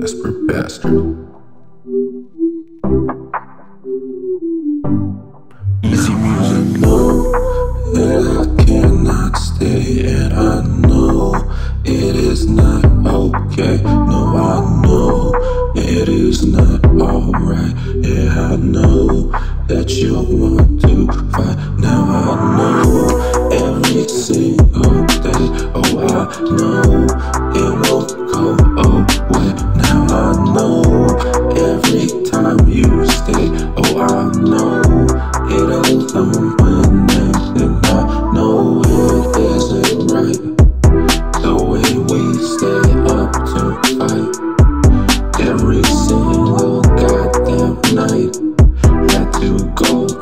Desperate bastard. Easy music. know that I cannot stay, and I know it is not okay. No, I know it is not alright. Yeah, I know that you want to fight. Now I know every single day. Oh, I know it won't go away. Now I know every time you stay. Oh, I know it'll come when and I know it isn't right. The way we stay up to fight every single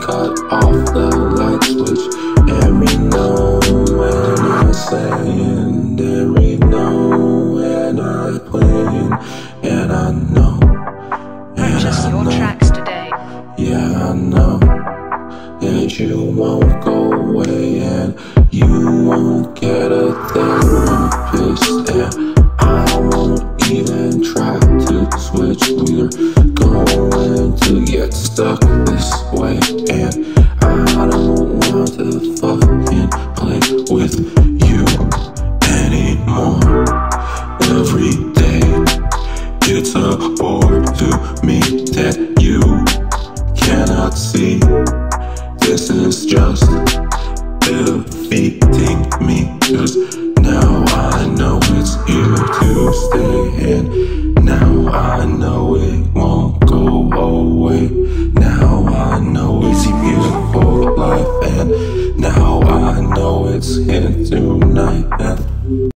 cut off the light switch every now and I saying every now and I playing and I know and Purchase I your know tracks today. yeah I know and you won't go away and you won't get a therapist and I won't even try to switch we're going to get stuck this way it's a bore to me that you cannot see. This is just defeating me Cause now I know it's here to stay And now I know it won't go away. Now I know it's here for life And now I know it's here tonight and